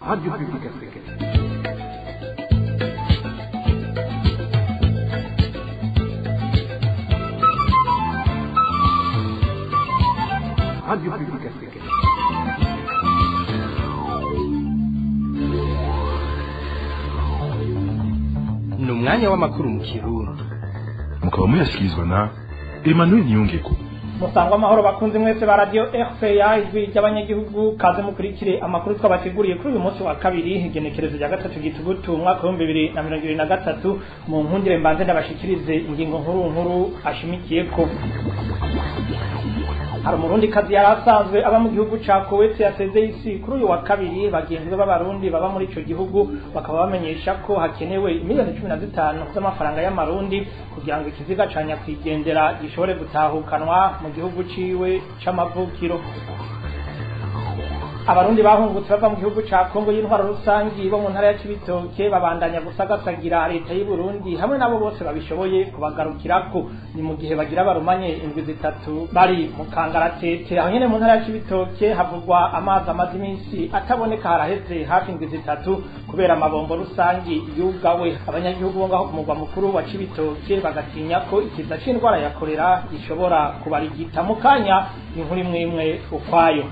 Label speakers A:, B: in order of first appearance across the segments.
A: Radio Publique Africaine. Radio Publique Africaine.
B: ni umwanya w'amakuru mu kirundi
C: mukaba muyashyikirizwa na emmanuel niyongeko
D: musangwa amahoro bakunze mwese ba radio RPA ijwi ry'abanyagihugu kaze mukurikire amakuru twabateguriye kuri uyu munsi wa kabiri igenekerezo rya gatatu gitugutu umwaka w'ibihumbi bibiri na mirongo ibiri na gatatu. Mu nkundire mbanze ndabashikirize ingingo nkuru nkuru ashimikiyeko. Hari umurundi kazi yari asanzwe aba mu gihugu ca Kuwait yasezeye isi kuri uyu wa kabiri bagenzi b'abarundi baba muri ico gihugu bakaba bamenyesha ko hakenewe miliyoni cumi na zitanu z'amafaranga y'amarundi kugira ngo ikiziga ca nyakwigendera gishobore gutahukanwa mu gihugu ciwe c'amavukiro. Abarundi bahungutse bava mu gihugu ca Kongo y'intwaro rusangi bo mu ntara ya Cibitoke babandanya gusagasagira leta y'u Burundi hamwe nabo bose babishoboye kubagarukirako. Ni mu gihe bagira barumanye indwi zitatu bari mu kangaratete. Aho nyene mu ntara ya Cibitoke havugwa amazi amaze iminsi ataboneka haraheze hafi indwi zitatu kubera amabombo rusangi yugawe. Abanyagihugu bo ngaho ku mugwa mukuru wa Cibitoke bagatinya ko ikiza c'indwara ya kolera gishobora kubarigita. Mu kanya inkuru imwe imwe ukwayo.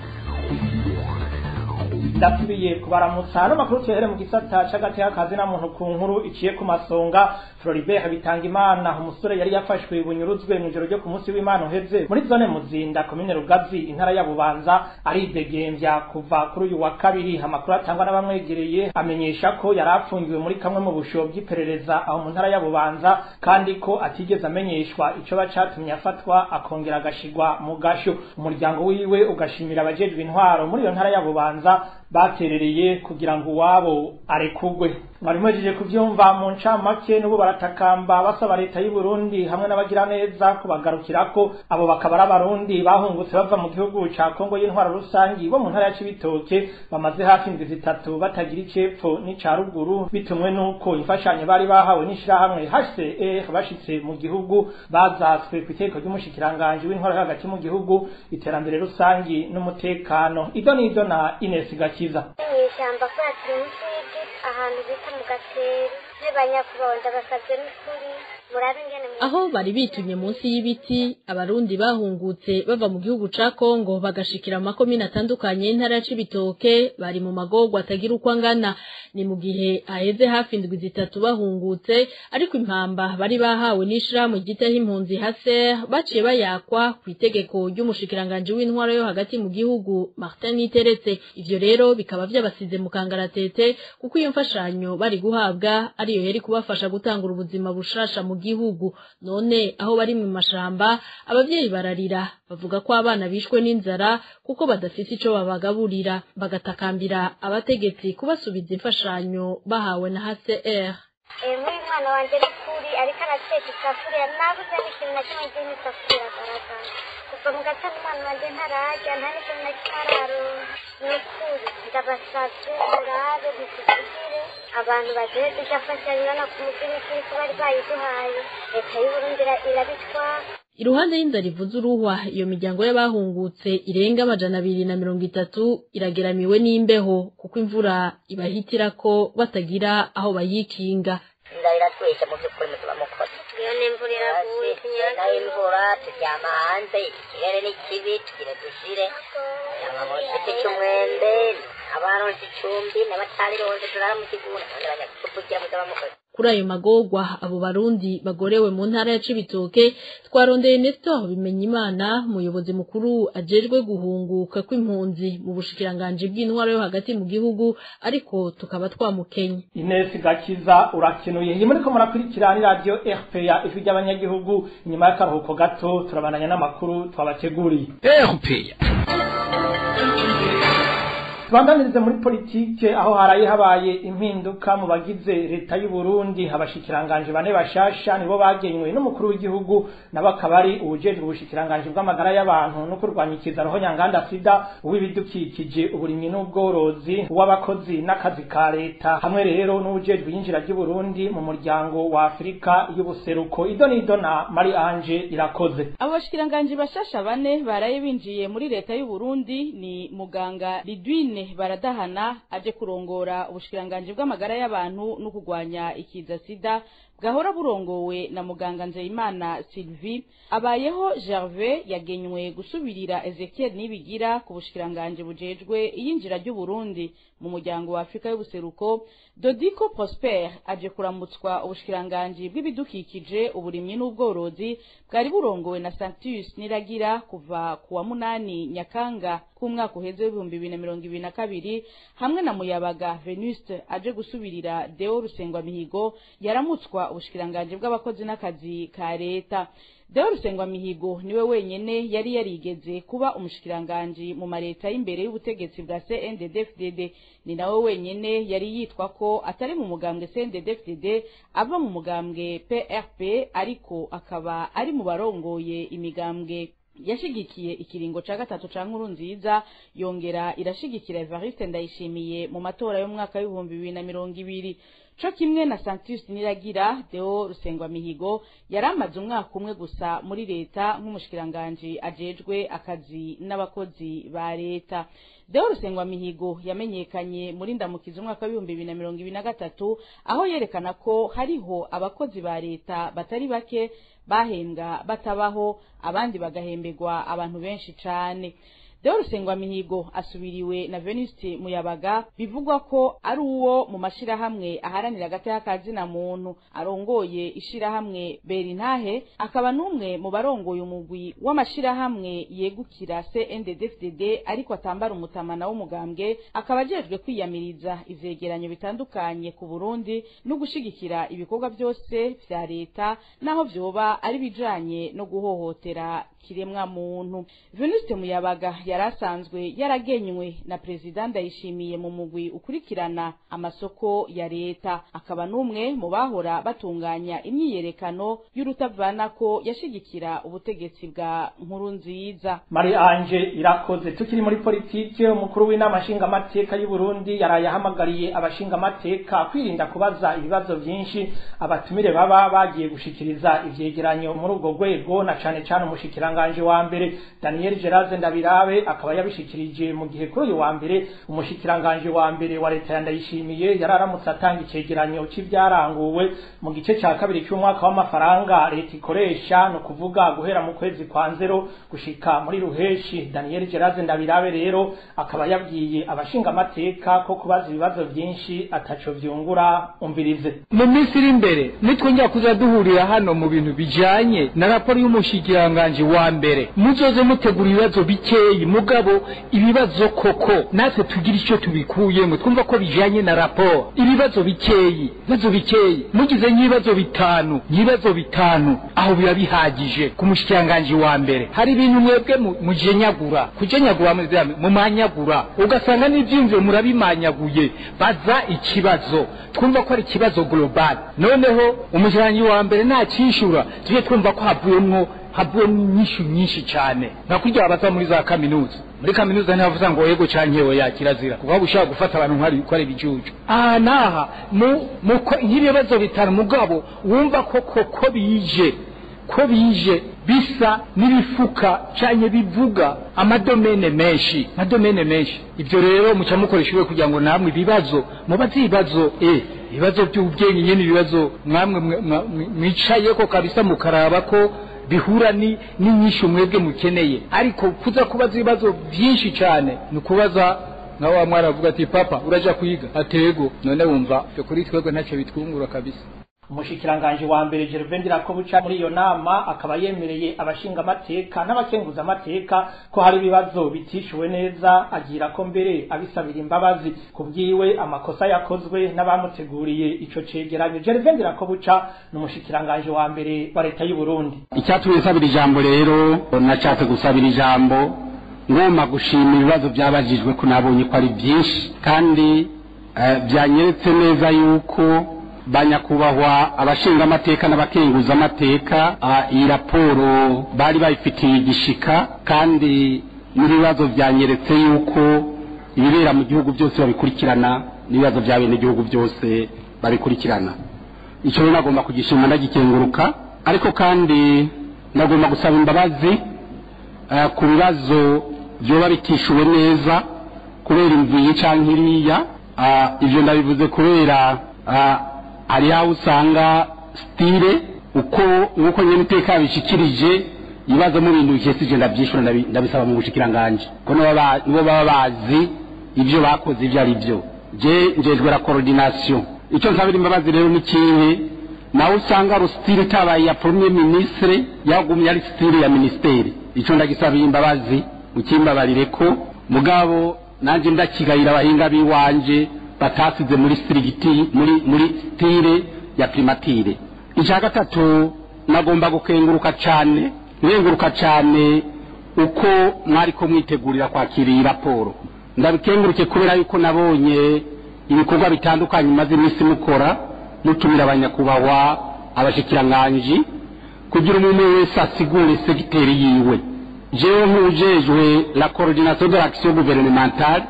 D: Ndasubiye kubaramutsa hano makuru tuhere mu gisata c'agati y'akazi na muntu ku nkuru iciye ku masonga. Floribert Bitangimana umusore yari yafashwe bunyuruzwe mu ijoro ryo ku munsi w'Imana uheze muri zone Muzinda komine Rugazi intara ya Bubanza. Aridegembya kuva kuri uyu wa kabiri. Amakuru atangwa n'abamwegereye amenyesha ko yari afungiwe muri kamwe mu busho bw'iperereza aho mu ntara ya Bubanza kandi ko atigeze amenyeshwa ico bacatumye afatwa akongera agashigwa mu gasho. Umuryango wiwe ugashimira abajejwe intwaro muri iyo ntara ya Bubanza baterereye kugira ngo uwabo arekugwe. Mwari mwejeje kuvyumva mu ncamake n'ubu baratakamba basaba leta y'u Burundi hamwe n'abagira neza kubagarukirako abo bakaba ari abarundi bahungutse bava mu gihugu ca Kongo y'intwaro rusangi bo mu ntara ya Cibitoke bamaze hafi indwi zitatu batagira icepfo n'ica ruguru. Bitumwe n'uko imfashanyo bari bahawe n'ishirahamwe HCR bashitse mu gihugu bazatswe ku itegeko ry'umushikiranganje w'intwaro hagati mu gihugu iterambere rusangi n'umutekano. Ido n'ido na Ines Gakiza.
E: Ahantu bita mu gateri n'abanyakubonda basabwe n'ukuri murabe ingene mu-
F: aho bari bitumye munsi y'ibiti abarundi bahungutse bava mu gihugu ca Kongo bagashikira mu makomine atandukanye y'intara ya Cibitoke bari mu magorwa atagira uko angana. Ni mu gihe aheze hafi indwi zitatu bahungutse ariko impamba bari bahawe n'ishirahamwe ryitaho impunzi haser baciye bayakwa ku itegeko ry'umushikiranganje w'intwaro yo hagati mu gihugu Martin Niteretse. Ivyo rero bikaba vyabasize mu kangaratete kuko iyo mfashanyo bari guhabwa ariyo yari kubafasha gutangura ubuzima bushasha mu gihugu. None aho bari mu mashamba abavyeyi bararira. Bavuga ko abana bishwe n'inzara kuko badafise ico babagaburira. Bagatakambira abategetsi kubasubiza imfashanyo bahawe na HCR
E: muri mwana wanje n'ukuri ariko arateka isafuriya. Nabuze n'ikintu na kimwe nzi n'isafuriya agaragara. Kuva mu gatondo umwana wanje ntararya nta n'ikintu na kimwe araronka ni ukuri. Ndabasavye murabe mutugire abantu irya mfashanyo urabona ku ko bari bayiduhaye. Leta y'uburundi ira- irabitwara
F: Iruhande y'inzara ivuze uruhwa iyo miryango y'abahungutse irenga amajana abiri na mirongo itatu irageramiwe n'imbeho kuko imvura ibahitirako batagira aho bayikinga.
G: Inzara iratwishe mu by'ukuri mutuba mukora
E: iyo n'imvura iraguye tunyagiwe
G: imvura. turyama hanze ikirere ni kibi tugire dushire. Giti cy'umwembe abaronse icumbi n'abatarironse turara mu kigunda kandi bajya kuvugira muzaba mukora
F: kuri ayo magorwa abo barundi bagorewe mu ntara ya Cibitoke twarondeye Nestor Bimenyimana umuyobozi mukuru ajejwe guhunguka kw'impunzi mu bushikiranganje bw'intwaro yo hagati mu gihugu ariko tukaba twamukenye
D: Ines Gakiza urakenuye iyi muri ko murakurikira ni radio RPA ijwi ry'abanyagihugu. Inyuma y'akaruhuko gato turabandanya n'amakuru twabateguriye.
B: RPA
D: tubandanirize muri politike aho haraye habaye impinduka mu bagize leta y'u Burundi. Abashikiranganje bane bashasha nibo bagenywe n'umukuru w'igihugu nabo akaba ari ubujejwe ubushikiranganje bw'amagara y'abantu no kurwanya ikiza roho nyanganda sida uw'ibidukikije uburimyi n'ubworozi uw'abakozi n'akazi ka leta. Hamwe rero n'ubujejwe yinjira ry'u Burundi mu muryango wa Afrika y'ubuseruko. Ido n'ido na Marie Ange irakoze.
H: Abo bashikiranganji bashasha bane baraye binjiye muri leta y'u Burundi ni muganga Lidwine Eugene baradahana aje kurongora ubushikiranganji bw'amagara y'abantu no kurwanya ikiza sida bwahora burongowe na muganga Nzeyimana Sylvie abayeho Gervais yagenywe gusubirira Ezekiel Nibigira ku bushikiranganji bujejwe iyinjira ry'u Burundi. Mu muryango wa Afrika y'ubuseruko Dodico Prosper aje kuramutswa ubushikiranganji bw'ibidukikije uburimyi n'ubworozi bwari burongowe na Sanctus Niragira kuva ku wa munani Nyakanga k'umwaka uheze w'ibihumbi bibiri na mirongo ibiri na kabiri hamwe na Muyabaga Venuste aje gusubirira Deo Rusengwa Mihigo yaramutswa ubushikiranganji bw'abakozi n'akazi ka leta. Deo Rusengwa Mihigo ni we wenyene yari yarigeze kuba umushikiranganji mu mareta y'imbere y'ubutegetsi bwa CNDD-FDD ni nawe wenyene yari yitwa ko atari mu mugambwe CNDD-FDD ava mu mugambwe PRP ariko akaba ari mu barongoye imigambwe. Yashigikiye ikiringo ca gatatu ca nkuru nziza yongera irashigikira Evariste Ndayishimiye mu matora y'umwaka w'ibihumbi bibiri na mirongo ibiri. Co kimwe na Sanctus Niragira Deo Rusengwa Mihigo yaramaze umwaka umwe gusa muri leta nk'umushikiranganji ajejwe akazi n'abakozi ba leta. Deo Rusengwa Mihigo yamenyekanye muri ndamukiza umwaka w'ibihumbi bibiri na mirongo ibiri na gatatu aho yerekana ko hariho abakozi ba leta batari bake bahembwa batabaho abandi bagahemberwa abantu benshi cane. Deo Rusengwa Mihigo asubiriwe na Venuste Muyabaga bivugwa ko ari uwo mu mashirahamwe aharanira agateka kazina muntu. Arongoye ishirahamwe Berintahe akaba n'umwe mu barongoye umugwi w'amashirahamwe yegukira CNDD-FDD ariko atambara umutamana w'umugambwe akaba ajejwe kwiyamiriza ivyegeranyo bitandukanye ku Burundi no gushigikira ibikorwa byose vya leta naho vyoba ari bijanye no guhohotera kiremwa muntu Venuste Muyabaga yarasanzwe yaragenywe na President Ndayishimiye mu mugwi ukurikirana amasoko ya leta. Akaba n'umwe mu bahora batunganya imyiyerekano y'urutavanako yashigikira ubutegetsi bwa nkuru nziza
D: Marie Ange irakoze tukiri muri politike umukuru w'inama nshingamateka y'u Burundi yaraye ahamagariye abashingamateka kwirinda kubaza ibibazo byinshi abatumire baba bagiye gushikiriza ivyegeranyo muri ubwo rwego na cane cane umushikiranganje wa mbere Daniel Geraze Ndabirabe akaba yabishikirije mu gihe kuri uyu wa mbere umushikiranganje wa mbere wa leta yandayishimiye yararamutse atanga icegeranyo c'ivyaranguwe mu gice ca kabiri cy'umwaka w'amafaranga. Leta ikoresha no kuvuga guhera mu kwezi kwa nzero gushika muri ruheshi. Daniel Geraze Ndabirabe rero akaba yabwiye abashinga amateka ko kubaza ibibazo byinshi ataco vyungura umvirize.
B: Mu minsi iri imbere nitwongera kuza duhurira hano mu bintu bijanye na raporo y'umushikiranganje wa mbere. Muzoze mutegura ibibazo bikeyi mugabo ibibazo koko? Natwe tugira icyo tubikuyemo twumva ko bijanye na raporo. Ibibazo bikeyi ibibazo bikeyi. Mugize nk'ibibazo bitanu nk'ibibazo bitanu. Aho biba bihagije ku mushikiranganje wa mbere. Hari ibintu mwebwe mu- mujenyagura. Kujenyagura mu- mumanyagura. Ugasanga n'ivyiyumviro murabimanyaguye. Baza ikibazo. Twumva ko ari ikibazo global. Noneho umushikiranganje wa mbere ntakishura tujye twumva ko havuyemo inyishu nyinshi cyane nka kurya babaza muri za kaminuza muri kaminuza ntibavuza ngo yego canke oya kirazira kuko ushaka gufata abantu nk'ari ko ari ibijuju aha naha. Ko- nk'ibibazo bitanu mugabo wumva ko koko bije ko bije bisa n'ibifuka canke bivuga. Amadomene menshi amadomene menshi ibyo rero muca mukoresha kugira ngo namwe ibibazo mubaze ibibazo eh ibibazo by'ubwenge nyene ibibazo mwamwe mwe- mwa- mwi- mwicayeko kabisa mukaraba ko bihura ni mwebwe mukeneye. Ariko kuza kubaza ibibazo byinshi cyane ni ukubaza nka wa mwana avuga ati papa uraja kwiga? Atego none wumva kuri twebwe ntacyo bitwungura kabisa.
D: Umushikiranganje wa mbere Gervais Ndirakobuca muri iyo nama akaba yemereye abashinga amateka n'abakenguza amateka ko hari ibibazo bitishuwe neza agira ko mbere abisabira imbabazi. Kubwiwe amakosa yakozwe n'abamuteguriye ico cegeranyo. Gervais Ndirakobuca n'umushikiranganje wa mbere wa leta y'u Burundi.
I: Icyatumye nsabira ijambo rero nashatse gusabira ijambo ngomba gushima ibibazo byabajijwe ko nabonye ko ari byinshi. Kandi eh, byanyeretse neza yuko banyakubahwa abashinga amateka n'abakenguza amateka iyi raporo bari bayifitiye igishika kandi n'ibibazo byanyeretse yuko ibibera mu gihugu byose babikurikirana n'ibibazo bya bene igihugu byose babikurikirana. Icyo rero nagomba kugishima ndagikenguruka ariko kandi nagomba gusaba imbabazi ku bibazo byoba bitishuwe neza kubera imvuye canke iriya ivyo ndabivuze kubera hari aho usanga stile uko nk'uko nyene iteka yabishikirije ibibazo mu bintu bikesije ndabyishura ndabi- ndabisaba mu bushikiranganje ko nibo ba- nibo baba bazi ibyo bakoze ibyo ari byo. Je njejwe la coordination. Icyo nsabira imbabazi rero ni kihe nawe usanga rusitire itabaye ya premier ministre yagumye ari stile ya ministeri icyo ndagisabiye imbabazi mukimbabarire ko mugabo nanjye ndakigayira abahinga biwanje batasize muri strigiti muri muri stile ya primatire icya gatatu nagomba gukenguruka cyane nkenguruka cyane uko mwari ko mwitegurira kwakira iyi raporo. Ndabikenguruke kubera yuko nabonye ibikorwa bitandukanye maze iminsi mukora mutumira abanyakubahwa abashikiranganji kugira umuntu wese asigure segiteri yiwe. Jewe nk'ujejwe la coordination de l'action gouvernementale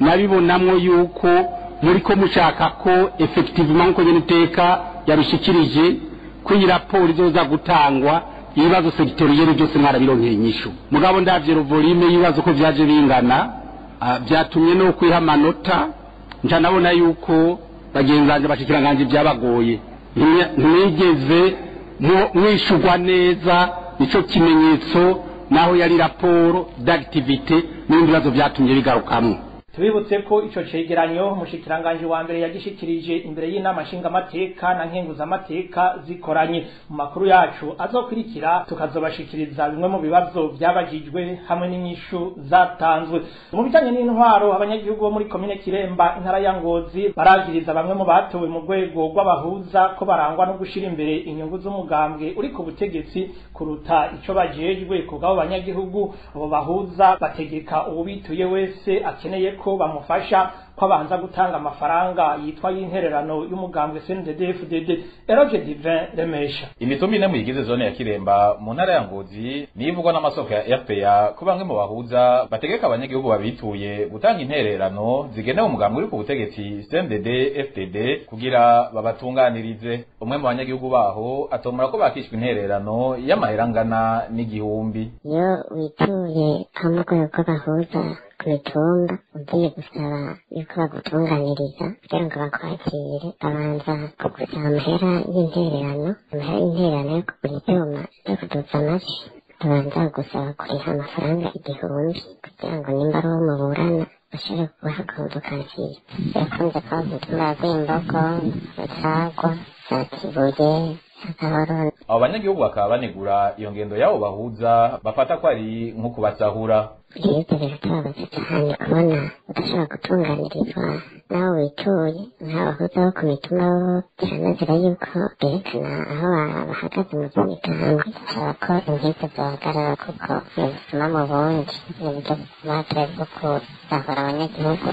I: nabibonamwo yuko muri ko mushaka ko effectivement nk'uko nyene iteka yabishikirije ko iyi raporo izoza gutangwa ibibazo segitoriyeri byose mwarabironkeye inyishu. Mugabo ndavye volume y'ibibazo ko vyaje bingana ah, vyatumye no kwiha amanota nca nabona yuko bagenzi banje bashikiranganje byabagoye mu- mwishurwa neza nico kimenyetso naho yari raporo d'activité n'ibindi bibazo vyatumye bigarukamwo.
D: Tubibutse ko ico cegeranyo umushikiranganje wa mbere yagishikirije imbere y'inama nshingamateka na nkenguzamateka zikoranye. Mu makuru yacu azokurikira tukazobashikiriza bimwe mu bibazo byabajijwe hamwe n'inyishu zatanzwe. Mu bijanye n'intwaro abanyagihugu bo muri komine kiremba intara ya ngozi baragiriza bamwe mu batowe mu rwego rw'abahuza ko barangwa no gushira imbere inyungu z'umugambwe uri ku butegetsi kuruta ico bajejwe kubw'abo banyagihugu. Abo bahuza bategeka uwubituye wese akeneye ko bamufasha ko abanza gutanga amafaranga yitwa y'intererano y'umugambwe CNDD-FDD Eroge Divin Remesha.
J: Imitumba ine muyigize zone ya kiremba mu ntara ya ngozi niyo ivugwa n'amasoko ya rpa ko bamwe mu bahuza bategeka abanyagihugu babituye gutanga intererano zigenewe umugambi uri ku butegetsi cndd ftd kugira babatunganirize. Umwe mu banyagihugu baho atomora ko bakishwa intererano y'amahera angana n'igihumbi.
K: Iyo wituye aho mu rwego rw'abahuza ku mitumba ugiye gusaba yuko bagutunganiriza kugira ngo bakwakire babanza kugusaba amahera y'intererano amahera y'intererano yo kugura ibyuma byo kuduza amajwi babanza gusaba kuriha amafaranga igihumbi kugira ngo nimba ari uwo muburana bashobore kondokansiri yakunze kuba imitumba ya rwimbogo rutagwa za kibuye
J: abo banyagihugu bakaba banegura iyo ngendo y'abo bahuza bafata ko ari nko kubasahura
K: biratubabaza cyane kubona udashobora gutunganirizwa nawe wituye nk'abahuza bo ku mitumba bo kiranazira yuko berekana aho ba- bahagaze mu by'imigambwe bisaba ko inkiko zihagarara kuko ntibisuma mu bundi ni uburyo bwateye bwo kuzahura abanyagihugu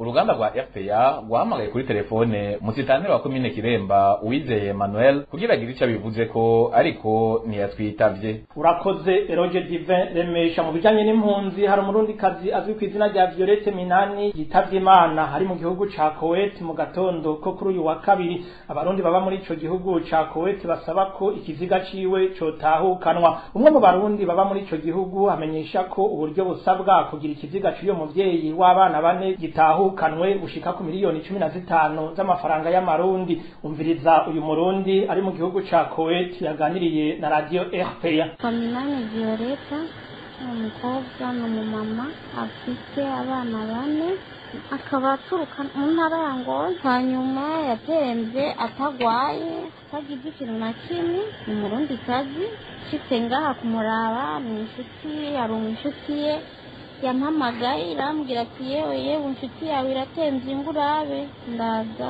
J: uruganda rwa rpa rwahamagaye kuri telefone musitanteri wa komine kiremba uwizeye emmanuel kugira agire icyo abivuze ko ariko ntiyatwitavye
D: urakoze Eroge Divin Remesha mu bijanye n'impunzi hari umurundi kazi azwi ku izina rya Violette Minani yitavye Imana. Hari mu gihugu ca Kuwait mu gatondo ko kuri uyu wa kabiri. Abarundi baba muri ico gihugu ca Kuwait basaba ko ikiziga ciwe cotahukanwa. Umwe mu barundi baba muri ico gihugu amenyesha ko uburyo busabwa kugira ikiziga cy'uyo muvyeyi w'abana bane gitahukanwe bushika ku miliyoni cumi na zitanu z'amafaranga y'amarundi. Umviriza uyu murundi ari mu gihugu ca Kuwait yaganiriye na radio RPA
L: Paminani Violeta ni umukobwa ni umumama afite abana bane akaba aturuka mu ntara ya Ngozi. Hanyuma yatemvye atagwaye atagize ikintu na kimwe ni umurundi kazi nshitse ngaha kumuraba ni inshuti yari inshuti ye. Yampamagaye irambwira ati yewe yewe inshuti yawe iratemvye ingurabe ndaza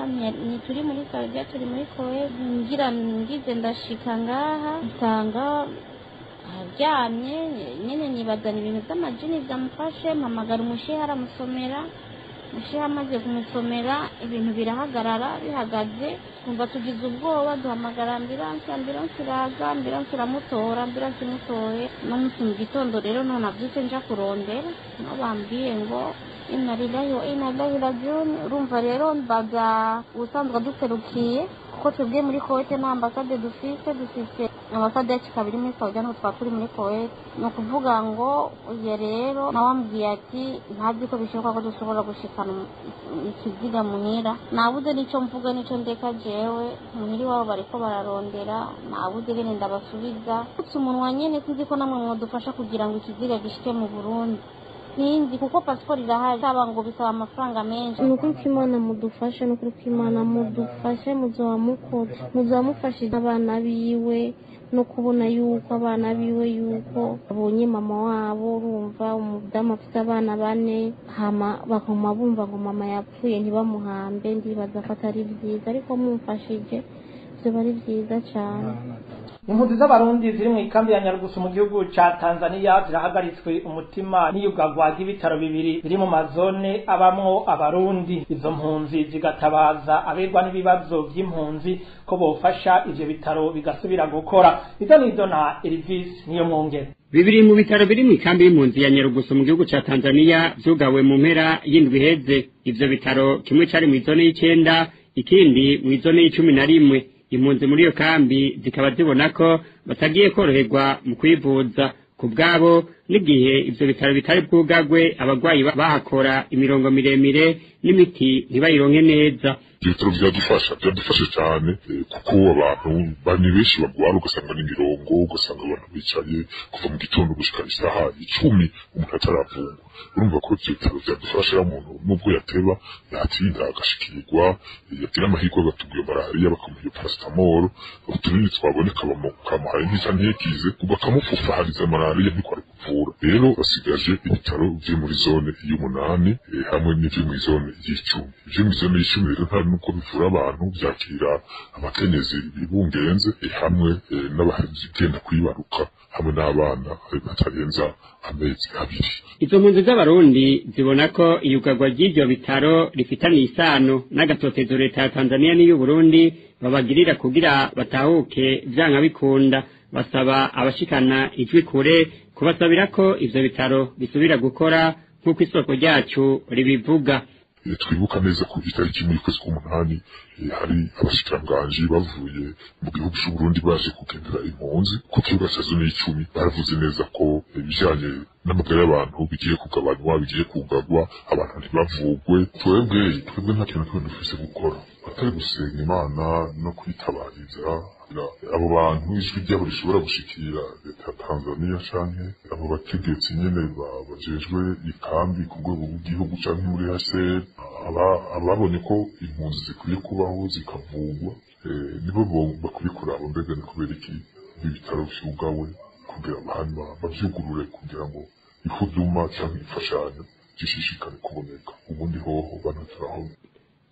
L: turi muri Saudiya turi muri Kuwait ngira ngize ndashika ngaha. Nsanga aryamye nyine nibazana ibintu by'amajini byamufashe mpamagara umusheha aramusomera umusheha amaze kumusomera ibintu birahagarara bihagaze kumva tugize ubwoba duhamagara ambilanse ambilanse iraza ambilanse iramutora ambilanse imutoye. No munsi mu gitondo rero none abyutse nja kurondera no bambwiye ngo inna lillahi wa rajiun. Urumva rero mbaza ubusanzwe aduserukiye kuko twebwe muri kowete nta ambasade dufise dufise ambasade yacu ikaba iri muri saudiya ntabwo twaba turi muri kowete ni ukuvuga ngo uyu rero nawe ambwiye ati ntabyo ko bishoboka ko dushobora gushikana ikiziga muhira nabuze n'icyo mvuga n'icyo ndeka jewe. Muhira iwabo bariko bararondera. Nabuze rero ndabasubiza. Utse umunwa nyene sinzi ko namwe mwadufasha kugira ngo ikiziga gishike mu burundi. Sinzi kuko pasiporo irahari. Cyaba ngo bisaba amafaranga menshi.
M: Ni ukuri imana mudufashe ni ukuri imana mudufashe muzoba mukoze muzoba mufashije abana biwe no kubona yuko abana biwe yuko babonye mama wabo urumva umudamu afite abana bane hama bumva ngo mama yapfuye ntibamuhambe ndibaza ko atari byiza. Ariko mumfashije byoba ari byiza cyane
D: impunzi z'abarundi ziri mu ikambi ya nyarugusu mu gihugu ca tanzania zirahagaritswe umutima n'iyugagwa ry'ibitaro bibiri biri mu mazone abamwo abarundi. Izo mpunzi zigatabaza aberwa n'ibibazo vy'impunzi ko bofasha ivyo bitaro bigasubira gukora. Ivyo nizo na elvis niyo mwongere
N: bibiri mu bitaro biri mu ikambi y'impunzi ya nyarugusu mu gihugu ca tanzania vyugawe mu mpera y'indwi iheze. Ivyo bitaro kimwe cari mw'izone y'icenda ikindi mw'izone y'icumi na rimwe. Impunzi muri iyo kambi zikaba zibona ko batagiye koroherwa mu kwivuza ku bwabo n'igihe ivyo bitaro bitari bwugagwe abagwayi bahakora imirongo miremire n'imiti ntibayironke neza.
O: Ibyo bitaro byadufasha byadufasha cyane kuko abantu bani benshi bagwara ugasanga n'imirongo ugasanga abantu bicaye kuva mu gitondo gushika isaha icumi umuntu ataravurwa urumva ko ibyo bitaro byadufasha umuntu nubwo yateba yatinda agashikirirwa yagira amahirwe agatubwira malariya bakamuha iyo parasitamoro utunini twaboneka bakamuhaye nk'isa ntikize bakamupfupfahariza malariya ntikwari kuvura rero basigaje ibitaro byo muri zone y'umunani hamwe n'ibyo muri zone y'icumi. Ibyo muri zone y'icumi rero nta nuko bivura abantu byakira abakenyezi bibungenze hamwe n'abagenda kwibaruka hamwe n'abana batarenza amezi abiri.
N: Izo mpunzi z'abarundi zibona ko iyugagwa ry'ivyo bitaro rifitaniye isano n'agatotezo leta ya tanzania n'iy'uburundi babagirira kugira batahuke vyanka bikunda basaba abashikana ijwi kure kubasabira ko ivyo bitaro bisubira gukora nk'uko isoko ryacu ribivuga.
O: Twibuka neza ku itariki muri kwezi k'umunani hari abashikiranganji bavuye mu gihugu c'uburundi baje kugendera impunzi ku kibuga ca zone y'icumi baravuze neza ko ibijanye n'amagara y'abantu bigiye kugabanywa bigiye kugagwa abantu ntibavugwe. Twebwe twebwe nta kintu kimwe dufise gukora. Atari gusenga imana no kwitabariza. Abo bantu ijwi ryabo rishobora gushikira leta ya tanzania canke abo bategetsi nyene bajejwe ikambi ku rwego rw'igihugu canke muri hcr ababonye ko impunzi zikwiye kubaho zikavugwa nibo bakwiye kuraba mbega ni kubera iki? Ibitaro vyugawe kugira hanyuma bavyugurure kugira ngo ihuduma canke imfashanyo zishishikare kuboneka. Ubundi hoho bantu turahona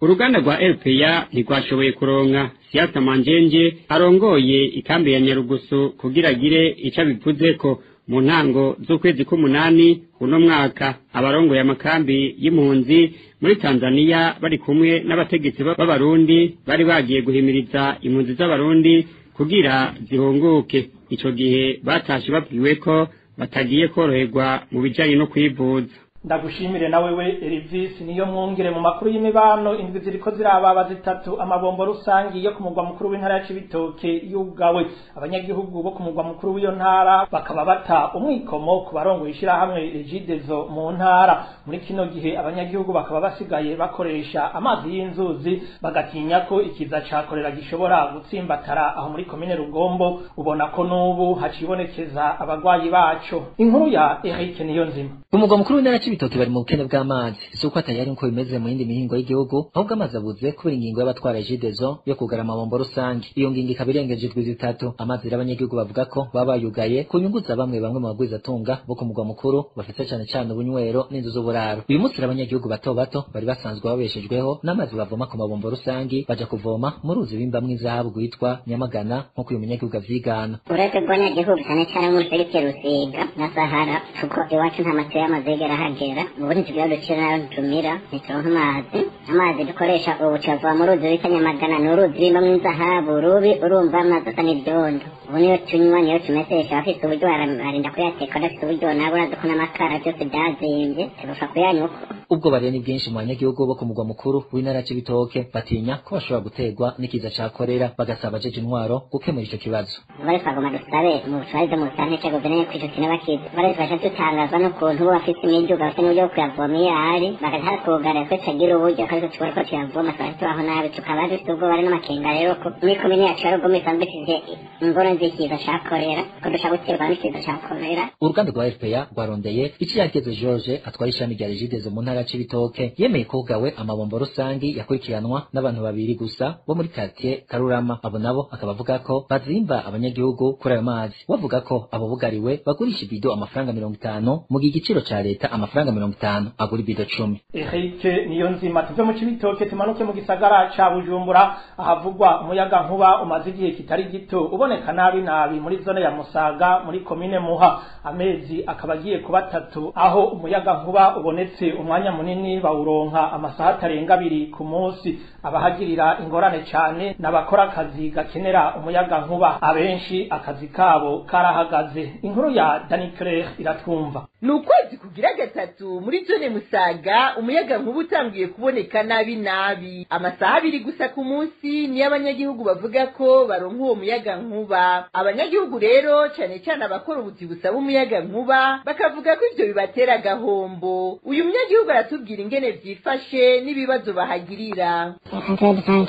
N: uruganda rwa rpa ntirwashoboye kuronka. Siyasa manjenje arongoye ikambi ya nyarugusu kugira agire ico abivuzeko mu ntango z'ukwezi k'umunani uno mwaka abarongoye amakambi y'impunzi muri tanzania bari kumwe n'abategetsi b'abarundi bari bagiye guhimiriza impunzi z'abarundi kugira zihunguke. Ico gihe batashe babwiwe ko batagiye koroherwa mu bijanye no kwivuza.
D: Ndagushimire nawe we Elvis niyo mwongere mu makuru y'imibano indwi ziriko zirababa zitatu amabombo rusangi yo ku mugwa mukuru w'intara ya Cibitoke yugawe. Abanyagihugu bo ku mugwa mukuru w'iyo ntara bakaba bata umwikomo ku barongo ishirahamwe Regidezo mu ntara. Muri kino gihe abanyagihugu bakaba basigaye bakoresha amazi y'inzuzi bagatinya ko ikiza cakorera gishobora gutsimbatara aho muri komine Rugombo. Ubona ko n'ubu hacibonekeza abagwayi baco. Inkuru ya Eric niyo nzima
P: umugwa mukuru w'intara y'ibitoki bari mu bukene bw'amazi si uko atayari nk'uko bimeze mu yindi mihingo y'igihugu ahubwo amazi abuze kubera ingingo y'abatwara jidezo yo kugara amabombo rusange iyo ngingo ikaba irengeje indwi zitatu amazi rero abanyagihugu bavuga ko baba bayugaye ku nyungu za bamwe bamwe mu bagwizatunga bo ku mugwa mukuru bafite cyane cyane ubunywero n'inzu z'uburaro uyu munsi abanyagihugu bato bato bari basanzwe babeshejweho n'amazi bavoma ku mabombo rusange baja kuvoma mu ruzi bimbamwo izahabu rwitwa nyamagana nk'uko uyu munyagihugu avyigana
Q: uretse rw'abanyagihugu cyane cyane muri serivisi rusiga na sahara kuko iwacu nta matiyo y'amazi yigera ahagera ubundi tugira duce na yo ntumira ntituronka amazi amazi dukoresha ubu tuyavoma mu ruzi bita nyamagana. Ni uruzi bimbamwo inzahabu rubi urumva amazi asa n'ibyondo.
K: Ubu niyo tunywa niyo tumesesha. Abafite uburyo barinda kuyateka badafite uburyo nabo urazi ko n'amakara byose byazimbye tugapfa kuyanywa.
P: Ubwo bariya ni bwinshi mu banyagihugu bo ku mugwa mukuru w'intara ya Cibitoke batinya ko bashobora guterwa n'ikiza ca korera bagasaba abajeje intwaro gukemura ico kibazo.
K: Bari twagomba dusabe mu bushobozi mu busante guverineri kwico kinabakiza bari tubasha dutangazwa n'ukuntu bafite imiduga bafite n'uburyo bwo kuyavoma iyo ari bagaza hatwugarira ko tagira uburyo kandi tubona ko tuyavoma twari tubaho nabi tukaba dufite ubwoba n'amakenga rero ko muri komine yacu ya rugomo isanzwe ifite ingoro z'ikiza ca korera ko dushaka guterwa n'ikiza ca korera
P: uruganda rwa RPA rwarondeye ici yageze George atwara ishami rya Regidezo mu ntara ya Cibitoke yemeye ko hugawe amabombo rusangi yakurikiranwa n'abantu babiri gusa bo muri quartier Karurama. Abo nabo akaba avuga ko bazimba abanyagihugu kuri ayo mazi. Bavuga ko abo bugariwe bagurisha ibido amafaranga mirongo itanu mu gihe igiciro ca leta amafaranga mirongo itanu agura ibido cumi
D: Eric niyo nzima tuve mu Cibitoke tumanuke mu gisagara ca Bujumbura ahavugwa umuyaga nkuba umaze igihe kitari gito uboneka nabi nabi muri zone ya Musaga muri komine Muha amezi akaba agiye kuba atatu aho umuyaga nkuba ubonetse umwanya munini bawuronka amasaha atarenga abiri ku munsi abahagirira ingorane cyane n'abakora akazi gakenera umuyaga nkuba abenshi akazi kabo karahagaze inkuru ya Dani Claire iratwumva
R: ni ukwezi kugira gatatu muri zone musaga umuyaga nkuba utangiye kuboneka nabi nabi. Amasaha abiri gusa ku munsi niyo abanyagihugu bavuga ko baronka uwo muyaga nkuba. Abanyagihugu rero cyane cyane abakora ubuzi busaba umuyaga nkuba bakavuga ko ivyo bibatera agahombo. Uyu munyagihugu aratubwira ingene vyifashe n'ibibazo bahagirira.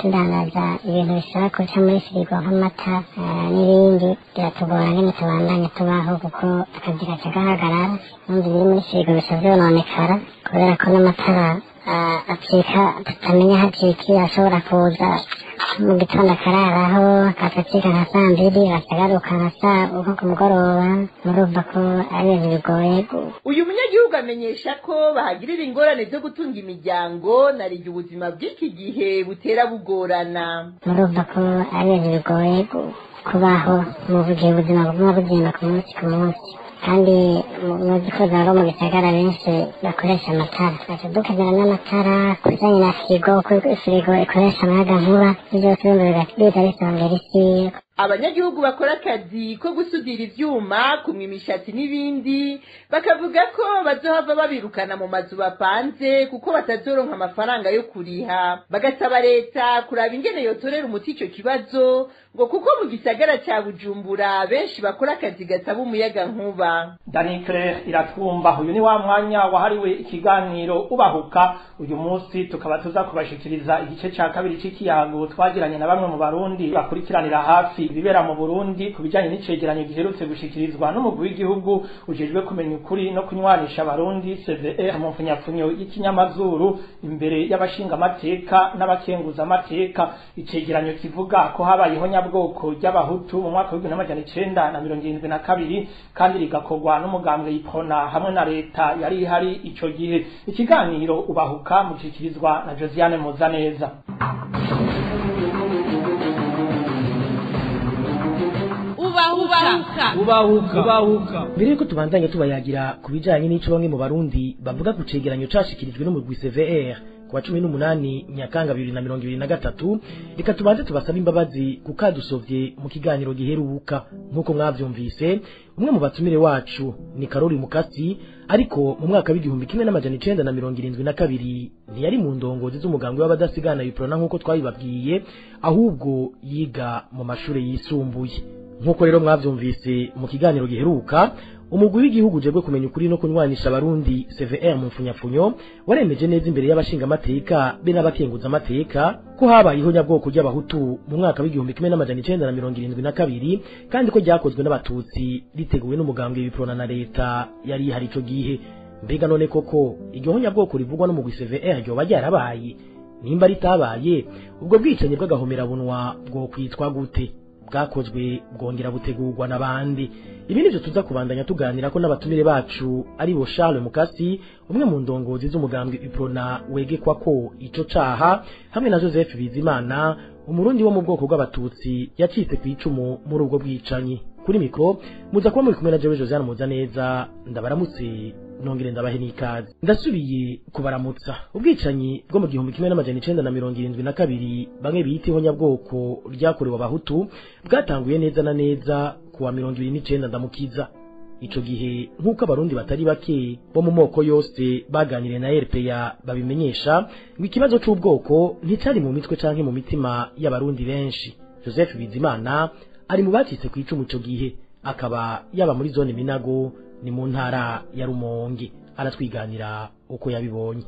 K: Tudandaza ibintu bishobora kuca muri firigo nk'amata eh, n'ibindi biratugora nyine tubandanye tubaho kuko akazi gaca gahagarara n'ibindi biri muri firigo bica vyononekara kubera ko n'amatara acika tutamenya haciki ashobora kuza mu gitondo akararaho akacika nka saa mbiri akagaruka nka saa uko ku mugoroba murumva ko ari ibintu bigoye
R: uyu munyagihugu amenyesha ko bahagirira ingorane zo gutunga imiryango narirya ubuzima bw'iki gihe butera bugorana
K: murumva ko ari ibintu bigoye kubaho mu gihe ubuzima buguma bugenda ku munsi ku munsi kandi mu- muzi ko zaro mu gisagara benshi bakoresha amatara tugaca dukenera n'amatara kuzanye na firigo kuko firigo ikoresha umuyaga nkuba
R: abanyagihugu bakora akazi ko gusudira ivyuma kumwa imishatsi n'ibindi bakavuga ko bazohava babirukana mu mazu bapanze kuko batazoronka amafaranga yo kuriha. Bagasaba leta kuraba ingene yotorera umuti ico kibazo ngo kuko mu gisagara ca bujumbura benshi bakora akazi gasaba umuyaga nkuba
D: Dani Claire iratwumva uyu ni wa mwanya wahariwe ikiganiro ubahuka. Uyu munsi tukaba tuza kubashikiriza igice ca kabiri c'ikiyago twagiranye na bamwe mu barundi bakurikiranira hafi. Ibibera mu Burundi ku bijanye n'icegeranyo giherutse gushikirizwa n'umugwi w'igihugu ujejwe kumenya ukuri no kunywanisha abarundi CVR mu mfunyapfunyo y'ikinyamazuru imbere y'abashingamateka n'abakenguzamateka. Icegeranyo kivuga ko habayeho nyabwoko ry'abahutu mu mwaka w'igihumbi n'amajana icenda na mirongo irindwi na kabiri kandi rigakorwa n'umugambwe yipona hamwe na leta yari ihari ico gihe. Ikiganiro ubahuka mushikirizwa na Josiane Muzaneza.
S: Ubahuka.
T: Ubahuka. Ubahuka. Mbere yuko tubandanya tubayagira ku bijanye n'ico bamwe mu barundi bavuga ku cegeranyo cashikirijwe n'umugwi CVR ku wa cumi n'umunani nyakanga bibiri na mirongo ibiri na gatatu. Reka tubanze tubasaba imbabazi ku kadusovye mu kiganiro giheruka. Nk'uko mwavyumvise umwe mu batumire wacu ni karori mukasi ariko mu mwaka w'igihumbi kimwe n'amajana icenda na mirongo irindwi na kabiri ntiyari mu ndongozi z'umugambi w'abadasigana biprona nk'uko twabibabwiye ahubwo yiga mu mashure yisumbuye. Nk'uko rero mwavyumvise mu kiganiro giheruka umugwi w'igihugu ujejwe kumenya ukuri no kunywanisha abarundi CVR mu mfunyapfunyo waremeje neza imbere y'abashingamateka be n'abakenguzamateka ko habayeho nyabwoko ry'abahutu mu mwaka w'igihumbi kimwe n'amajana icenda na mirongo irindwi na kabiri kandi ko ryakozwe n'abatutsi riteguwe n'umugambi w'ibiprona na leta yari ihari ico gihe. Mbega none koko iryo nyabwoko rivugwa n'umugwi CVR ryoba ryarabaye? Nimba ritabaye ubwo bwicanyi bw'agahomerabunwa bwokwitwa gute? Bwakozwe bwongera butegurwa n'abandi. Ibi nivyo tuza kubandanya tuganira ko n'abatumire bacu ari bo Charles Mukasi umwe mu ndongozi z'umugambwe Iprona wegekwa ko ico caha hamwe na Joseph Bizimana umurundi wo mu bwoko bw'abatutsi yacitse ku icumu muri ubwo bwicanyi. Kuri mikro muza kuba muri kumwe na Jewe Josiane Muzaneza ndabaramutse nongere ndabahe n'ikaze. Ndasubiye kubaramutsa ubwicanyi bwo mu gihumbi kimwe n'amajana icenda na mirongo irindwi na kabiri bamwe bita ihonyabwoko ryakorewe abahutu bwatanguye neza na neza kuwa mirongo ibiri n'icenda ndamukiza. Ico gihe nk'uko abarundi batari bake bo mu moko yose baganiriye na RPA babimenyesha ngo ikibazo c'ubwoko nticari mu mitwe canke mu mitima y'abarundi benshi. Joseph Bizimana ari mu bacitse ku icumu ico gihe. Akaba yaba muri zone Minago ni mu ntara ya Rumonge. Aratwiganira uko yabibonye.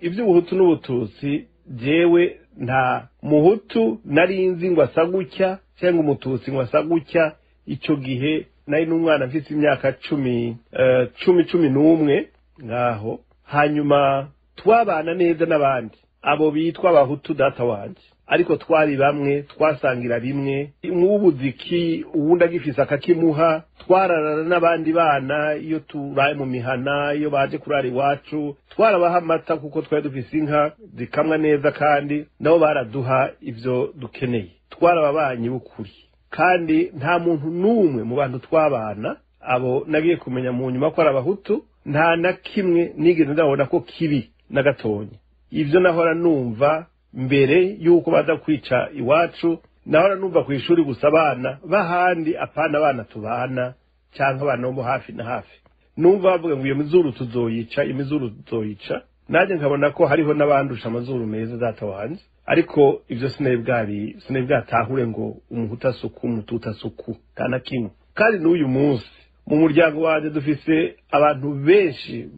S: Iby'ubuhutu n'ubututsi jewe nta muhutu nari nzi ngo asa gutya cyangwa umututsi ngo asa gutya icyo gihe nari n'umwana mfite imyaka cumi eh, cumi cumi n'umwe ngaho. Hanyuma twabana neza n'abandi. Abo bitwa abahutu data wanjye ariko twari bamwe twasangira rimwe nk'ubuze iki uwundi agifise akakimuha twararana n'abandi bana iyo turaye mu mihana iyo baje kurara iwacu twarabaha amata kuko twari dufise inka zikamwa neza kandi nabo baraduha ivyo dukeneye. Twarababanyi b'ukuri. Kandi nta muntu n'umwe mu bantu twabana abo nagiye kumenya mu nyuma ko ari abahutu nta na kimwe nigeze ndabona ko kibi na gatonya ivyo nahora numva mbere yuko baza kwica iwacu nahora numva ku ishuri gusa abana bahandi apana abana tubana cyangwa abana bo hafi na hafi. Numva bavuga ngo iyo mizuru tuzoyica imizuru tuzoyica. Nanjye nkabona ko hariho n'abandusha amazuru meza data wanje ariko ivyo sinari bwatahure ngo umuhutu asuku umututu asuku kana kimwe. Kandi n'uyu munsi mu muryango wanjye dufise abantu benshi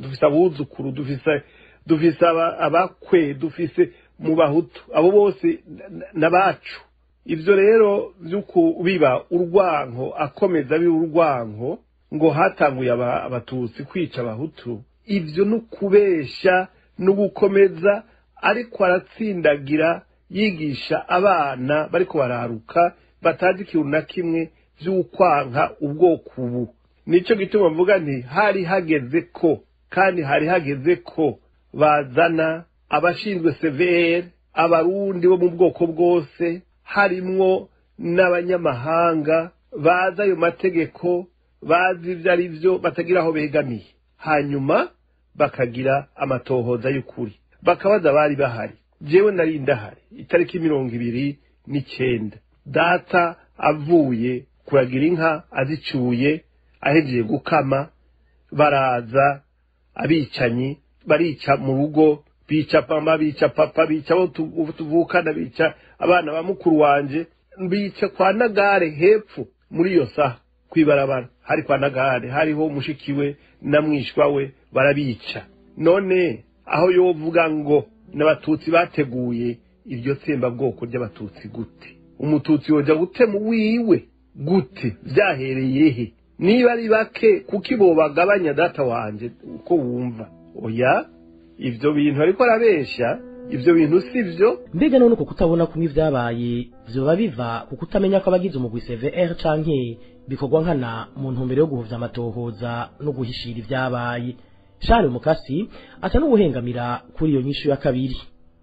S: dufise abuzukuru dufise dufise aba- abakwe dufise mu bahutu. Abo bose n'abacu. Ivyo rero vy'uku biba urwanko akomeza biba urwanko ngo hatanguye aba- abatutsi kwica abahutu. Ivyo ni ukubesha no gukomeza ariko aratsindagira yigisha abana bariko bararuka batazi ikintu na kimwe vy'ukwanka ubwoko ubu. Nico gituma mvuga nti hari hageze ko kandi hari hageze ko bazana abashinzwe severe abarundi bo mu bwoko bwose harimwo n'abanyamahanga bazi ayo mategeko bazi ivyo ari vyo batagira aho begamiye. Hanyuma bakagira amatohoza y'ukuri. Bakabaza bari bahari. Jewe nari ndahari. Itariki mirongo ibiri n'icenda. Data avuye kuragira inka azicuye ahejeje gukama baraza abicanyi barica mu rugo bica mama bica papa bica abo tu- tuvukana bica abana ba mukuru wanje bica kwa nagare hepfo muri iyo saha kwibarabara. Hari kwa nagare hariho mushikiwe na mwishwa we barabica. None aho yovuga ngo n'abatutsi bateguye iryo tsembabwoko ry'abatutsi gute? Umututsi yoja gutema uwiwe gute? Vyahereye he? Niba ari bake kuki bobagabanya data wanje uko wumva. Oya? Ivyo bintu ariko arabesha ivyo bintu si vyo?
T: Mbega none uko kutabona kumwe ivyabaye vyoba biva ku kutamenya ko abagize umugwi CVR canke bikorwa nkana mu ntumbero yo guhuvya amatohoza no guhishira ivyabaye. Charles Mukasi asa n'ubuhengamira kuri iyo nyishu ya kabiri.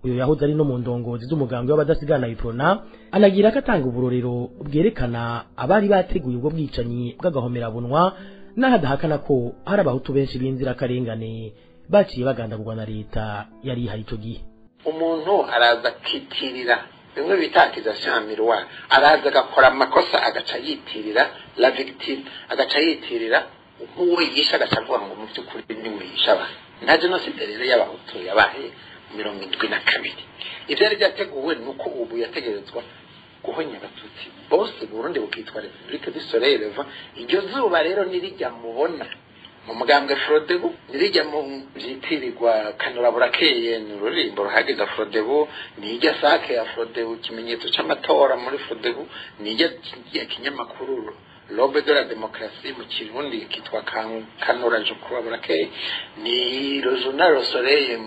T: Uyo yahoze ari no mu ndongozi z'umugambwe w'abadasigana iprona anagira ko atanga uburorero bwerekana abari bateguye ubwo bwicanyi bw'agahomerabunwa n'aho adahakana ko hari abahutu benshi b'inzirakarengane baciye bagandagurwa na leta yari ihari ico gihe.
U: Umuntu araza akitirira bimwe bita accusation miroir araza agakora amakosa agaca yitirira la victime agaca yitirira nk'uwo yisha agaca avuga ngo mu by'ukuri ni we yisha abantu. Nta jenoside rero y'abahutu yabaye mirongo indwi na kabiri. Ivyari byateguwe ni uko ubu yategerezwa guhonya abatutsi bose burundi bukitwa republique du soleil levant. Iryo zuba rero nirijya mubona. Mu mugambwe frodebu nirijya mu vyitirirwa kanura burakeye ni ururirimbo ruhagiza frodebu nijya sake ya frodebu ikimenyetso c'amatora muri frodebu nijya ya kinyamakuru lobe de la demokrasi mu kirundi kitwa Kan- kanura jukura burakeye ni rojuna rosoreye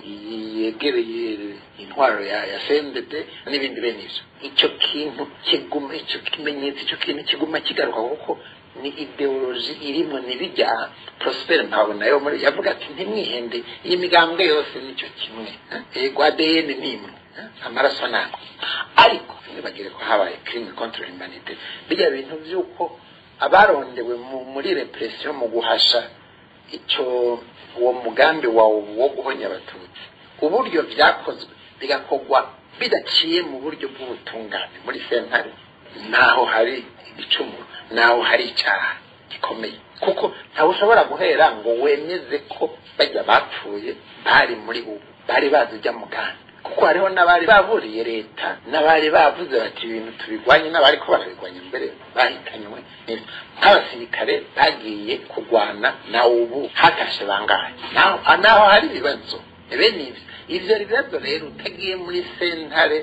U: yegereye intwaro ya ya CNDD n'ibindi bene icyo kintu kiguma icyo kimenyetso icyo kintu kiguma kigaruka kuko ni ideoloji irimo nibijya prosper mpawe na yo muri yavuga ati ntimwihende. Iyi migambwe yose ni cyo kimwe. Eh, ego ADN nimwe eh, amaraso nako ariko ntibagire ko habaye crime contre l'humanité bijya bintu by'uko abarondewe mu- muri repression mu guhasha icyo uwo mugambi wawo wo guhonya abatutsi. Uburyo byakozwe bigakorwa bidaciye mu buryo bw'ubutungane muri sentare naho hari igicumuro naho hari icyaha gikomeye. Kuko ntawe ushobora guhera ngo wemeze ko bajya bapfuye bari muri ubu bari bazi ujya mugambi kuko hariho n'abari baburiye leta n'abari bavuze bati ibintu tubigwanye n'abari ko barabigwanya mbere bahitanywe nk'abasirikare bagiye kurwana na ubu hatashe bangahe. Naho hari ibibazo. Bene ibyo. Ibyo bibazo rero utagiye muri sentare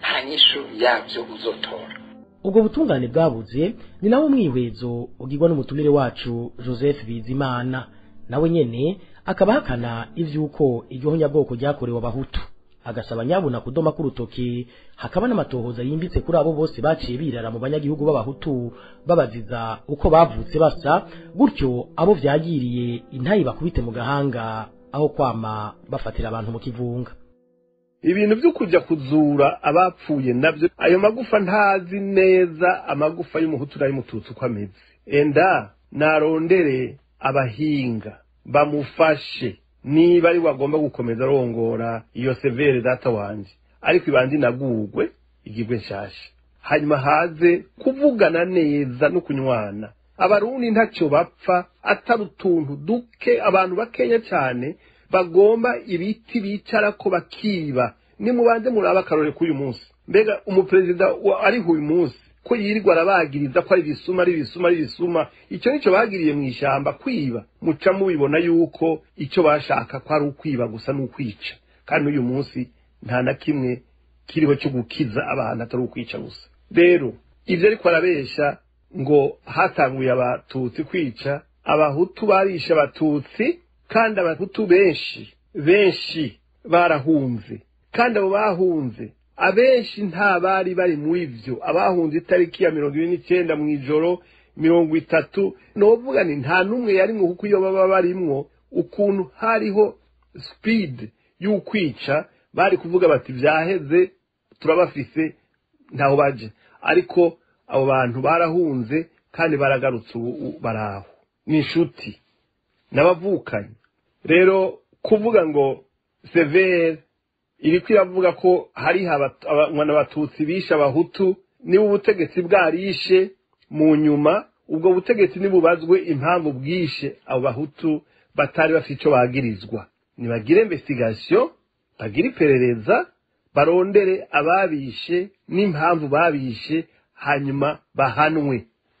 U: nta nyishu yabyo uzotora.
T: Ubwo butungane bwabuze ni nawo mwihwezo ugirwa n'umutumire wacu joseph bizimana. Nawe nyene akaba ahakana ivy'uko iryo honyabwoko ryakorewe abahutu. Agasaba nyabuna kudoma k'urutoki hakaba n'amatohoza yimbitse kuri abo bose baciye birara mu banyagihugu b'abahutu babaziza uko bavutse basa gutyo abo vyagiriye intayi bakubite mu gahanga aho kwama bafatira abantu mu kivunga.
S: Ibintu byo kujya kuzura abapfuye na byo ayo magufa ntazi neza amagufa y'umuhutu n'ay'umututsi uko ameze. Enda narondere abahinga bamufashe. Niba ari wagomba gukomeza arongora iyo severe data wanje. Ariko ibanza inagurwe igirwe nshasha hanyuma haze kuvugana neza no kunywana. Abarundi ntacyo bapfa atari utuntu duke abantu bakenya cyane bagomba ibiti bicara ko bakiba nimubanze muraba akarore k'uyu munsi. Mbega umuperezida ariho uyu munsi. Ko yirirwa arabagiriza ko ari ibisuma ari ibisuma ari ibisuma icyo ni cyo bagiriye mu ishyamba kwiba. Muca mubibona yuko icyo bashaka ko ari ukwiba gusa n'ukwica kandi uyu munsi nta na kimwe kiriho cyo gukiza abantu atari ukwica gusa. Rero ibyo ariko arabeshya ngo hatanguye abatutsi kwica abahutu barishe abatutsi kandi abahutu benshi benshi barahunze. Kandi abo bahunze abenshi nta bari bari muri byo. Abahunze itariki ya mirongo ibiri n'icyenda mu ijoro mirongo itatu novuga ni nta n'umwe yari mu kuko iyo baba barimwo. Ukuntu hariho speed y'ukwica bari kuvuga bati byaheze turabafise ntaho baje. Ariko abo bantu barahunze kandi baragarutse ubu baraho. Ni inshuti. N'abavukanyi rero kuvuga ngo severe iri iravuga ko hari abatutsi bishe abahutu niba ubutegetsi bwarishe mu nyuma ubwo butegetsi ntibubazwe impamvu bwishe abo bahutu batari bafite icyo bagirizwa. Ntibagire investigation bagire iperereza barondere ababishe n'impamvu babishe hanyuma bahanwe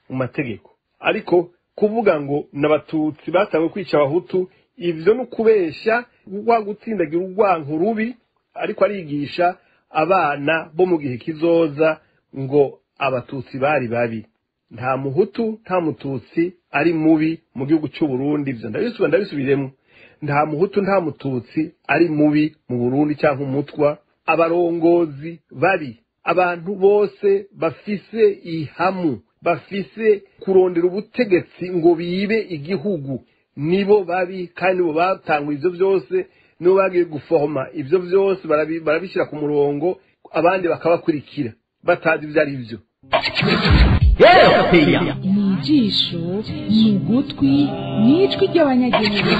S: mu mategeko. Ariko kuvuga ngo n'abatutsi batangwe kwica abahutu ibyo ni ukubeshya rwa gutsindagira urwanko rubi ariko arigisha abana bo mu gihe kizoza ngo abatutsi bari babi. Nta muhutu nta mututsi ari mubi mu gihugu cy'u Burundi. Ibyo ndabisubiremo nta muhutu nta mututsi ari mubi mu Burundi cyangwa umutwa. Abarongozi babi abantu bose bafise ihamu bafise kurondera ubutegetsi ngo bibe igihugu. Nibo babi kandi bo batangwa ibyo byose nibo bagiye guforoma ibyo byose barabishyira ku murongo abandi bakabakurikira. Batazi ibyo ari byo
V: ni ijisho ni ugutwi ni ijwi ry'abanyagihugu.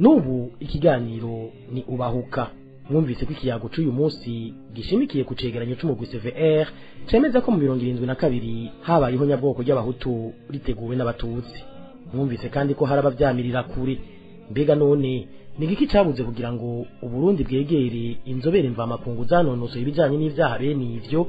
T: N'ubu ikiganiro ni ubahuka. Mwumvise ko ikiyago cy'uyu munsi gishimikiye ku cegeranyo c'umugwi CVR cemeza ko mu mirongo irindwi na kabiri habayeho nyabwoko ry'abahutu riteguwe n'abatutsi. Mwumvise kandi ko hari abavyamirira kure. Mbega none ni giki cabuze kugira ngo uburundi bwegere inzobere mvamakungu zanonosoye ibijanye n'ivyaha bene ivyo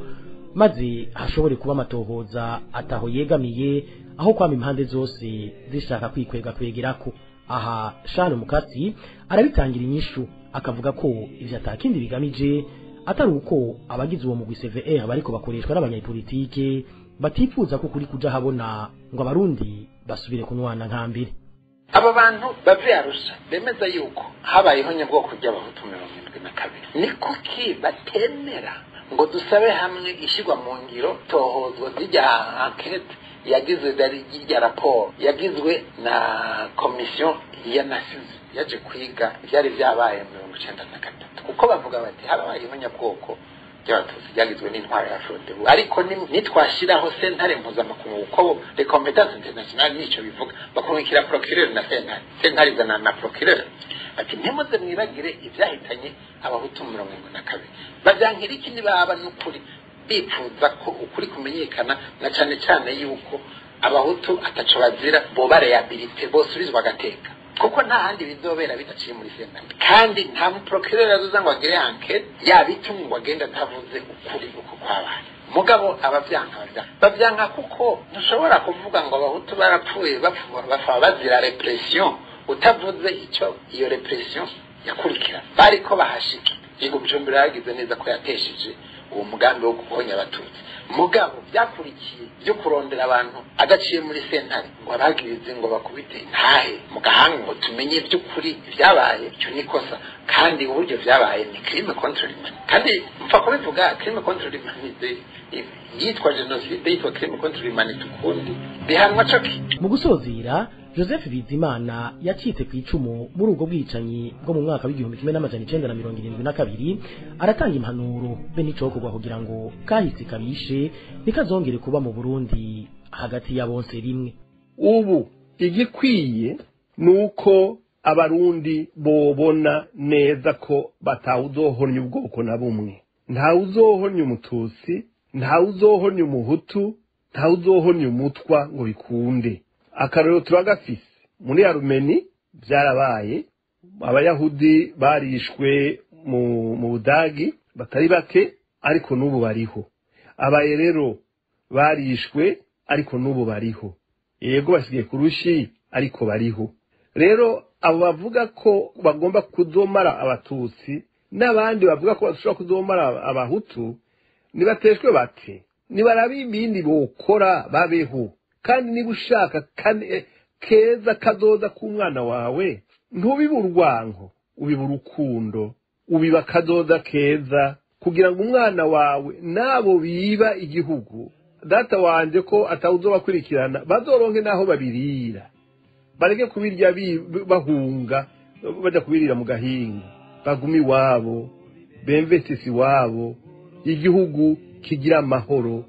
T: maze hashobore kuba amatohoza ataho yegamiye aho kwama impande zose zishaka kwikwega kwegerako. Aha shano mukatsi arabitangira inyishu akavuga ko ivyo atakindi bigamije atari uko abagize uwo mugwi CVR bariko bakoreshwa n'abanyapolitike. Batifuza ko kuri kuja habona ngo abarundi basubire kunwana nka mbere.
U: Aba bantu bave arusha bemeza yuko habayeho nyabwoko ry'abahutu mirongo irindwi na kabiri. Ni kuki batemera ngo dusabe hamwe ishyirwa mu ngiro tohozwa zijya ankete yagizwe rya raporo. Yagizwe na komisiyo ya nasizi yaje kwiga ibyari byabaye mirongo icyenda na gatatu. Kuko bavuga bati habayeho nyabwoko ry'abatutsi ryagizwe n'intwaro ya frodebu ariko nitwashyiraho sentare mpuzamakungu kuko le competence international ni cyo bivuga. Bakurikira procureur na sentare. Sentare izana na procureur. Ati ntimuze mwibagire ibyahitanye abahutu mirongo irindwi na kabiri. Bavyankira iki nibaba n'ukuri? Bifuza ko ukuri kumenyekana na cyane cyane yuko abahutu ataco bazira boba rehabilite bosubizwa agateka. Kuko nta handi bizobera bidaciye muri sentare kandi nta muprocureur azoza ngo agire enquete yabitumwe ngo agende atavuze ukuri uko kwabaye mugabo abavyanka bavyanka bavyanka kuko ntushobora kuvuga ngo abahutu barapfuye bapfa bazira repression. Utavuze icyo iyo repression yakurikira. Bariko bahashika yego bujumbura yagize neza ko yatesheje uwo mugambi wo guhonya abatutsi. Mugabo byakurikiye byo kurondera abantu adaciye muri sentare. Ngo abagirize ngo bakubite ntahe mu gahanga ngo tumenye by'ukuri ibyabaye icyo ni ikosa kandi uburyo byabaye ni crime contre l'humanité kandi mpfa kubivuga crime contre l'humanité yitwa jenoside yitwa crime contre l'humanité ukundi bihanwa coki
T: mu gusozera joseph bizimana yacitse ku icumu muri ubwo bwicanyi bwo mu mwaka w'igihumbi kimwe n'amajana icenda na mirongo irindwi na kabiri aratanga impanuro be n'icokorwa kugira ngo kahise kabishe ntikazongere kuba mu burundi hagati ya bose rimwe.
S: Ubu igikwiye ni uko abarundi bobona neza ko batawuzohonye ubwoko na bumwe. Ntawuzohonye umututsi ntawuzohonye umuhutu ntawuzohonye umutwa ngo bikunde. Akarero turagafise. Muri arumeni byarabaye abayahudi barishwe mu budagi batari bake ariko n'ubu bariho. Abaye rero barishwe ariko n'ubu bariho. Yego basigaye ku rushi ariko bariho. Rero abo bavuga ko bagomba kuzomara abatutsi n'abandi bavuga ko bashobora kuzomara abahutu nibateshwe bate nibarabe ibindi bokora babeho. Kandi niba ushaka keza kazoza k'umwana wawe ntubibe urwango ubiba urukundo. Ubiba akadoda keza. Kugira ngo umwana wawe n'abo biba igihugu data wanjye ko atawuzobakurikirana bazoronke n'aho babirira. Bareke kubirya bahunga bajya kubirira mu gahinga. Bagume iwabo bemvesisi iwabo. Igihugu kigira amahoro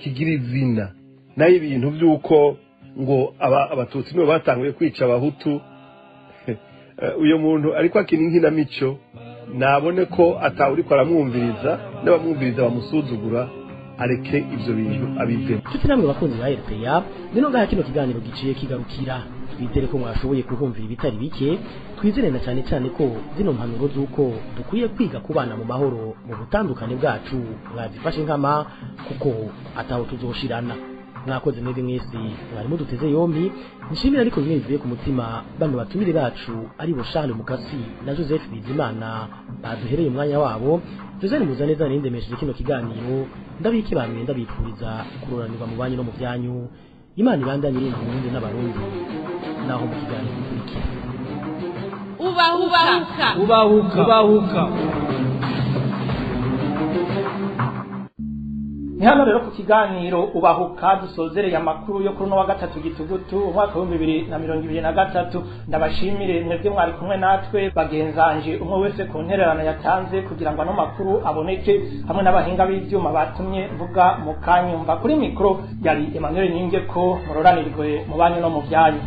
S: kigira izina. Na yo ibintu by'uko ngo abatutsi nibo batanguye kwica abahutu. Uyu muntu ariko akina inkinamico nabone ko atawuriko aramwumviriza n'abamwumviriza bamusuzugura areke ibyo bintu abivemo.
T: Nshuti namwe bakunzi ba rpa nino ngaha kino kiganiro giciye kigarukira. Twizere ko mwashoboye kuhumvira ibitari bike twizere na cyane cyane ko zino mpanuro z'uko dukwiye kwiga kubana mu mahoro mu butandukane bwacu mwazifashe nkama kuko ataho tuzoshirana. Mwakoze mwebwe mwese mwari muduteze yombi. Nshimira ariko bimwe bivuye ku mutima bano batumire bacu ari bo Charles Mukasi na Joseph Bizimana. Baduhereye umwanya wabo. Joseph Muzaneza nindemesheje kino kiganiro. Ndabiki bamwe ndabipfuriza kuroranirwa mu banyu no mu byanyu. Imana ibandanye irinda Burundi n'abarundi. Naho mu kiganiro gikurikira.
V: Ubahuka
B: ubahuka. Ubahuka.
D: Ni hano rero ku kiganiro ubahuka dusozereye amakuru yo kuri uno wa gatatu gitugutu umwaka w'ibihumbi bibiri na mirongo ibiri na gatatu. Ndabashimire mwebwe mwari kumwe natwe bagenzanje umwe wese ku ntererano yatanze kugira ngo ano makuru aboneke hamwe n'abahinga b'ibyuma batumye mvuga mu kanyumva kuri mikoro yari emmanuel ninge ko mu banyu no mu byanyu